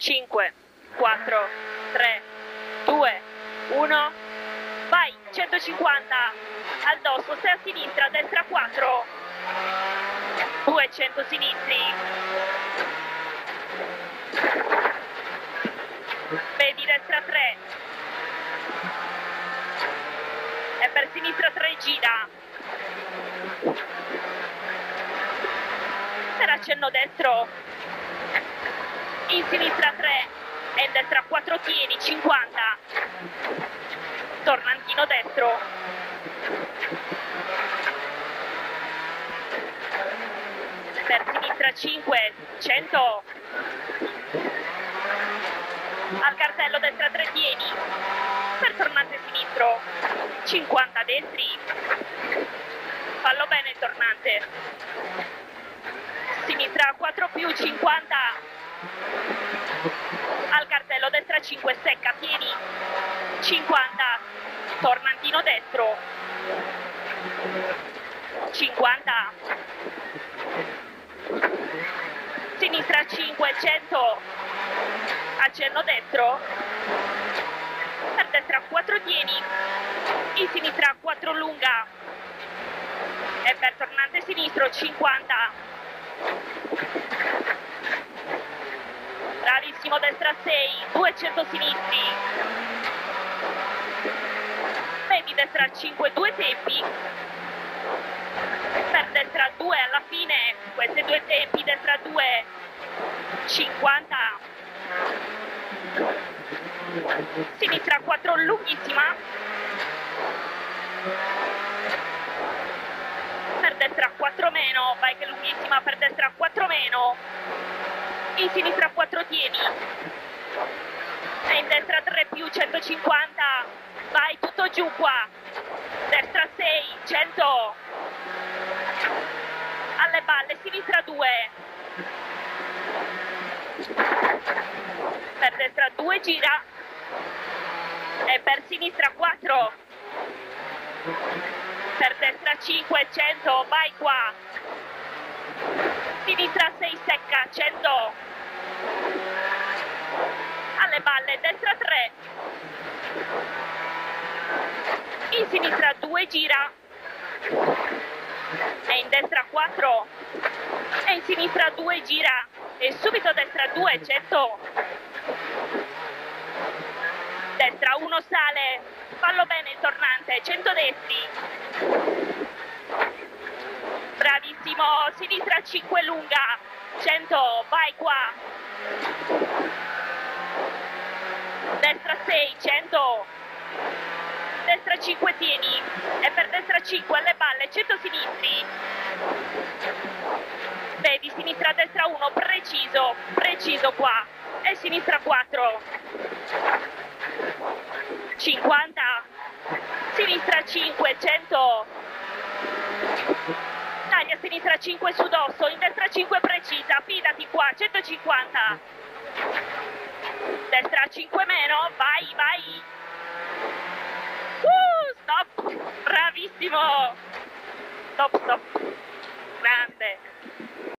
5, 4, 3, 2, 1, vai, 150, al dosso, 6 a sinistra, destra 4, 200 sinistri, vedi destra 3, e per sinistra 3 gira, per accenno destro, in sinistra 3 e in destra 4 tieni, 50, tornantino destro, per sinistra 5, 100, al cartello destra 3 tieni, per tornante sinistro, 50 destri, fallo bene il tornante, sinistra 4 più 50, al cartello destra 5 secca, tieni, 50, tornantino destro, 50, sinistra 5, 100, accenno destro, per destra 4 tieni, in sinistra 4 lunga, e per tornante sinistro 50, bravissimo destra 6, 200 sinistri, vedi destra 5, 2 tempi, per destra 2 alla fine, questi due tempi, destra 2, 50, sinistra 4 lunghissima, per destra 4 meno, vai che lunghissima, per destra 4 meno, in sinistra 4 tieni, e in destra 3 più 150, vai tutto giù qua, destra 6, 100, alle balle, sinistra 2, per destra 2 gira, e per sinistra 4, per destra 5, 100, vai qua, 6 secca, 100, alle balle, destra 3, in sinistra 2 gira, e in destra 4, e in sinistra 2 gira, e subito destra 2, 100, destra 1 sale, fallo bene il tornante, 100 destri, bravissimo, sinistra 5 lunga, 100, vai qua, destra 6, 100, destra 5 tieni, e per destra 5 alle balle, 100 sinistri, vedi sinistra destra 1, preciso, preciso qua, e sinistra 4, 50, sinistra 5, 100, taglia sinistra 5 su dosso, in destra 5 precisa, fidati qua, 150, destra 5 meno, vai, vai, uh, stop, bravissimo, stop, stop.